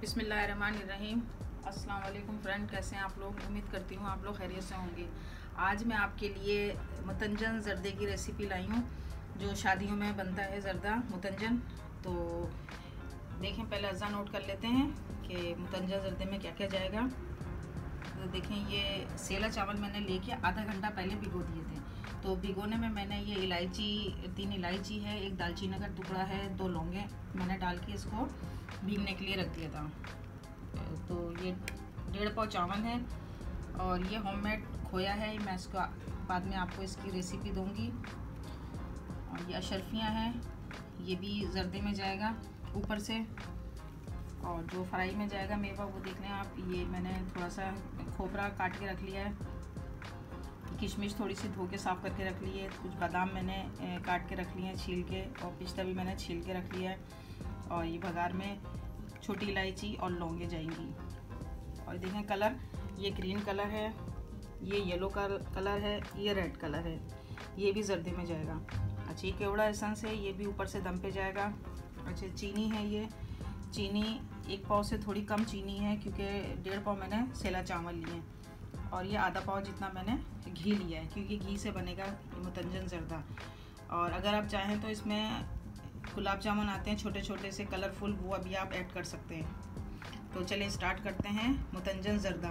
बिसमीम अस्सलाम वालेकुम फ्रेंड, कैसे हैं आप लोग? उम्मीद करती हूँ आप लोग खैरियत से होंगे। आज मैं आपके लिए मुतंजन जर्दे की रेसिपी लाई हूँ, जो शादियों में बनता है जर्दा मुतंजन। तो देखें, पहले अज़ा नोट कर लेते हैं कि मुतंजन जर्दे में क्या क्या जाएगा। तो देखें, ये सेला चावल मैंने लेके आधा घंटा पहले भिगो दिए थे। तो भिगोने में मैंने ये इलायची, तीन इलायची है, एक दालचीनी का टुकड़ा है, दो लौंगे मैंने डाल के इसको भीगने के लिए रख दिया था। तो ये डेढ़ पाव चावल है और ये होममेड खोया है। मैं इसको बाद में आपको इसकी रेसिपी दूँगी। और ये अशरफियाँ हैं। ये भी जर्दे में जाएगा ऊपर से। और जो फ्राई में जाएगा मेवा, वो देख लें आप। ये मैंने थोड़ा सा खोपरा काट के रख लिया है। किशमिश थोड़ी सी धो के साफ़ करके रख ली है। कुछ बादाम मैंने काट के रख लिए हैं, छील के। और पिस्ता भी मैंने छील के रख लिया है। और ये बघार में छोटी इलायची और लौंगे जाएँगी। और देखें कलर, ये ग्रीन कलर है, ये येलो कलर है, ये रेड कलर है। ये भी जर्दे में जाएगा। अच्छा ये केवड़ा एसेंस है, ये भी ऊपर से दम पे जाएगा। अच्छा चीनी है ये। चीनी, एक पाव से थोड़ी कम चीनी है, क्योंकि डेढ़ पाव मैंने सेला चावल लिए और ये आधा पाव जितना मैंने घी लिया है, क्योंकि घी से बनेगा मुतंजन जर्दा। और अगर आप चाहें तो इसमें गुलाब जामुन आते हैं छोटे छोटे से कलरफुल वो अभी आप ऐड कर सकते हैं। तो चलिए स्टार्ट करते हैं, मुतंजन जरदा।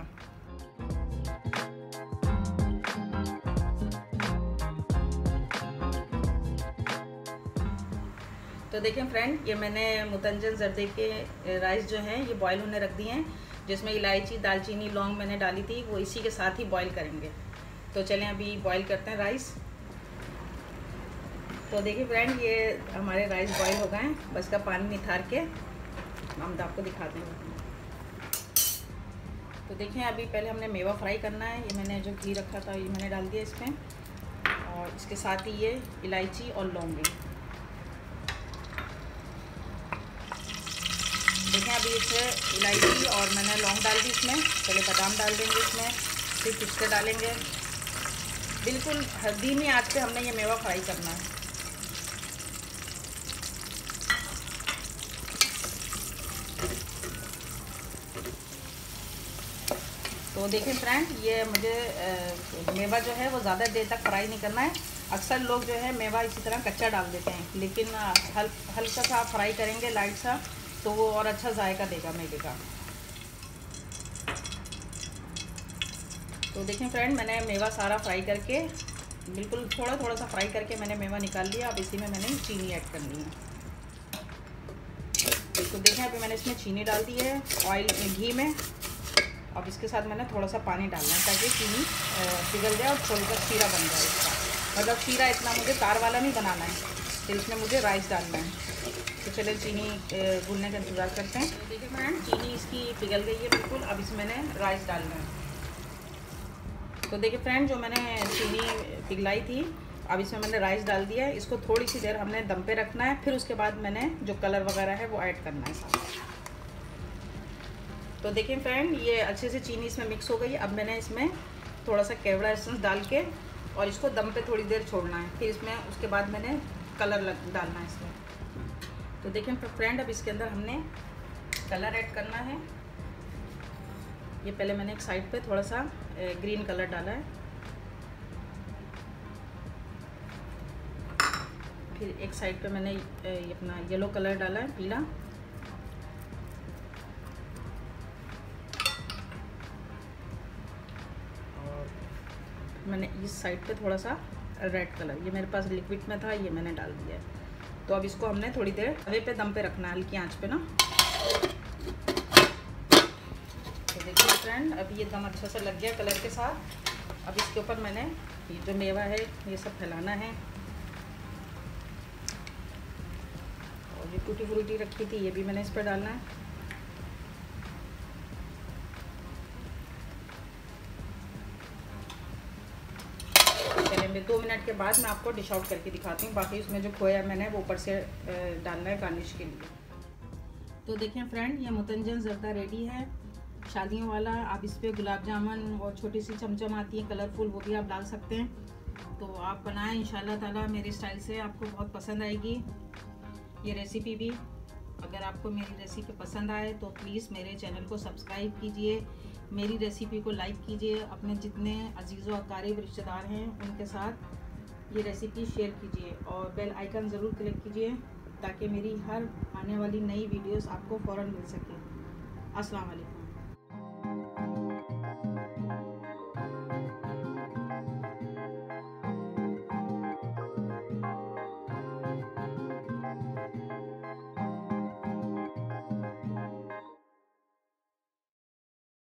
तो देखें फ्रेंड ये मैंने मुतंजन जर्दे के राइस जो हैं, ये बॉईल होने रख दिए हैं, जिसमें इलायची, दालचीनी, लौंग मैंने डाली थी, वो इसी के साथ ही बॉईल करेंगे। तो चलें अभी बॉईल करते हैं राइस तो देखिए फ्रेंड ये हमारे राइस बॉईल हो गए हैं। बस का पानी निथार के हम तो आपको दिखाते हैं। तो देखिए, अभी पहले हमने मेवा फ्राई करना है। ये मैंने जो घी रखा था, ये मैंने डाल दिया इसमें और इसके साथ ही ये इलायची और लौंगे। देखें अभी इसमें इलायची और मैंने लौंग डाल दी इसमें। पहले बादाम डाल देंगे इसमें, फिर पिस्ते डालेंगे। बिल्कुल धीमी आँच पे हमने ये मेवा फ्राई करना है। तो देखिए फ्रेंड ये मुझे मेवा जो है वो ज़्यादा देर तक फ्राई नहीं करना है। अक्सर लोग जो है मेवा इसी तरह कच्चा डाल देते हैं, लेकिन हल, हल्का सा फ्राई करेंगे लाइट सा तो वो और अच्छा जायका देगा मेवे का। तो देखिए फ्रेंड मैंने मेवा सारा फ्राई करके, बिल्कुल थोड़ा थोड़ा सा फ्राई करके मैंने मेवा निकाल लिया, अब इसी में मैंने चीनी ऐड करनी है। तो देखें, अभी मैंने इसमें चीनी डाल दी है ऑयल घी में। अब इसके साथ मैंने थोड़ा सा पानी डालना है ताकि चीनी पिघल जाए और थोड़ा सा शीरा बन जाए इसका। मतलब शीरा इतना मुझे तार वाला नहीं बनाना है फिर इसमें मुझे राइस डालना है। तो चले चीनी भूनने का इंतज़ार करते हैं। देखिए फ्रेंड चीनी इसकी पिघल गई है बिल्कुल अब इसमें मैंने राइस डालना है। तो देखिए फ्रेंड जो मैंने चीनी पिघलाई थी अब इसमें मैंने राइस डाल दिया है। इसको थोड़ी सी देर हमने दम पे रखना है फिर उसके बाद मैंने जो कलर वगैरह है वो ऐड करना है तो देखें फ्रेंड ये अच्छे से चीनी इसमें मिक्स हो गई अब मैंने इसमें थोड़ा सा केवड़ा एसेंस डाल के और इसको दम पे थोड़ी देर छोड़ना है। फिर इसमें उसके बाद मैंने कलर लग, डालना है इसमें। तो देखें फ्रेंड अब इसके अंदर हमने कलर ऐड करना है। ये पहले मैंने एक साइड पे थोड़ा सा ग्रीन कलर डाला है। फिर एक साइड पे मैंने ये अपना येलो कलर डाला है, पीला। मैंने इस साइड पे थोड़ा सा रेड कलर ये मेरे पास लिक्विड में था, ये मैंने डाल दिया है। तो अब इसको हमने थोड़ी देर तवे पे दम पे रखना है, हल्की आँच पे ना। तो देखिए फ्रेंड अभी ये दम अच्छा सा लग गया कलर के साथ। अब इसके ऊपर मैंने ये जो मेवा है, ये सब फैलाना है। और ये टूटी फ्रूटी रखी थी, ये भी मैंने इस पर डालना है। में दो मिनट के बाद मैं आपको डिश आउट करके दिखाती हूँ। बाकी उसमें जो खोया मैंने, वो ऊपर से डालना है गार्निश के लिए। तो देखें फ्रेंड ये मुतंजन जरदा रेडी है। शादियों वाला, आप इस पर गुलाब जामुन और छोटी सी चमचम आती है कलरफुल वो भी आप डाल सकते हैं। तो आप बनाएँ इन ताला मेरे स्टाइल से आपको बहुत पसंद आएगी ये रेसिपी भी। अगर आपको मेरी रेसिपी पसंद आए तो प्लीज़ मेरे चैनल को सब्सक्राइब कीजिए। मेरी रेसिपी को लाइक कीजिए। अपने जितने अज़ीज़ व अकारीब रिश्तेदार हैं, उनके साथ ये रेसिपी शेयर कीजिए और बेल आइकन ज़रूर क्लिक कीजिए ताकि मेरी हर आने वाली नई वीडियोस आपको फ़ौर मिल सके। अस्सलाम वालेकुम।